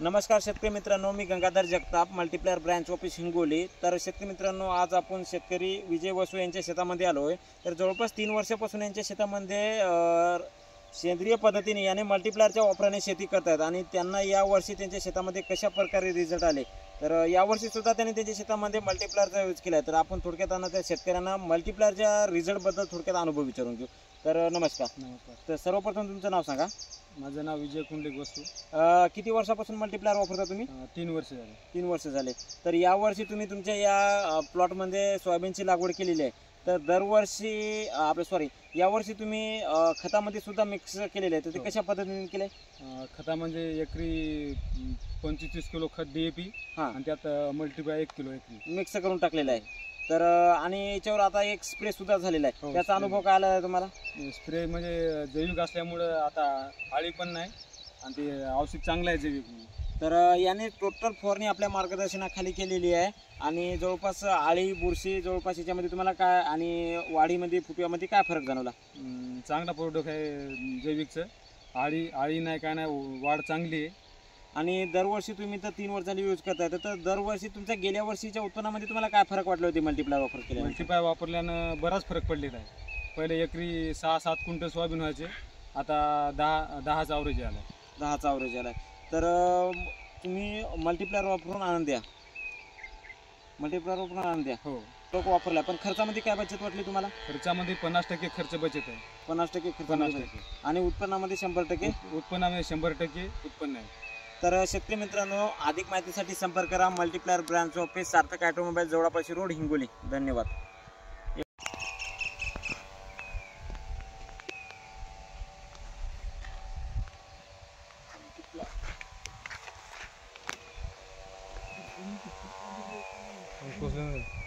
नमस्कार शेतकरी मित्रांनो मी Gangadhar Jagtap multiplayer branch office Hingoli. तर शेतकरी मित्रांनो आज आपण शेतकरी विजय वसू यांच्या शेतामध्ये आलो आहे तर जवळपास तीन वर्षापासून यांच्या शेतामध्ये सेंद्रिय पद्धतीने याने मल्टीप्लायरच्या वापराने शेती करतात आणि त्यांना यावर्षी त्यांच्या शेतामध्ये कशा प्रकारे रिझल्ट आले? तर यावर्षी सुद्धा त्यांनी त्यांच्या शेतामध्ये मल्टीप्लायरचा यूज केला आहे तर आपण थोडक्यात आणा त्या शेतकऱ्यांना मल्टीप्लायरच्या रिझल्टबद्दल थोडक्यात अनुभव विचारून घेऊ. तर नमस्कार. नमस्कार. तर सर्वप्रथम तुमचं नाव सांगा. माझं नाव विजय कुंडलिक वस्तू. अ, किती वर्षापासून मल्टीप्लायर वापरता तुम्ही? अं, तीन वर्ष झाले. तीन वर्ष झाले. तर यावर्षी तुम्ही तुमच्या या प्लॉटमध्ये सोयाबीनची लागवड केलेली आहे. तर दरवर्षी अ, आपलं सॉरी यावर्षी तुम्ही अ, खतामध्ये सुद्धा मिक्स केलेले आहे तर ते हो. कशा पद्धतीने केले? अं, खता म्हणजे एकरी पंचवीस किलो खत डीएपी हां. आणि त्यात मल्टीप्लाय एक किलो एकरी. मिक्स करून टाकलेलं आहे. तर आणि याच्यावर आता एक स्प्रे सुद्धा झालेला आहे. हो, त्याचा. अनुभव काय आला तुम्हाला? स्प्रे म्हणजे जैविक असल्यामुळं आता आळी पण नाही आणि ते औषध चांगलं आहे जैविक. तर याने टोटल फवारणी आपल्या मार्गदर्शनाखाली केलेली आहे. आणि जवळपास आळी बुरशी जवळपास याच्यामध्ये तुम्हाला काय आणि वाढीमध्ये फुटव्यामध्ये काय फरक जाणवला? चांगला प्रोडक्ट आहे जैविकचं. आळी आळी नाही काय नाही वाढ चांगली आहे. आणि दरवर्षी तुम्ही तर तीन वर्ष झाली यूज करताय. तर- तर दरवर्षी तुमच्या गेल्या वर्षीच्या उत्पन्नामध्ये तुम्हाला काय फरक वाटले होते मल्टीप्लाय वापर केल्यानंतर मल्टीप्लाय वापरल्यानं बराच फरक पडलेला आहे. पहिले एकरी सहा सात क्विंटल सोयाबीन व्हायचे. आता दहा दहाचा अवरेज आला दहाचा अवरेज आलाय. तर तुम्ही मल्टीप्लायर वापरून आनंद द्या. मल्टीप्लायर वापरून आनंद द्या. हो. लोक वापरला पण खर्चामध्ये काय बचत वाटली तुम्हाला? खर्चामध्ये पन्नास टक्के खर्च बचत आहे. पन्नास टक्के खर्च पन्नास बचत. टक्के. आणि उत्पन्नामध्ये शंभर टक्के? उत- उत्पन्नामध्ये शंभर टक्के उत्पन्न आहे. तर शेतकरी मित्रांनो अधिक माहितीसाठी संपर्क करा. Multiplier branch office Sarthak automobile जवळपाशी road Hingoli. धन्यवाद. पोचलं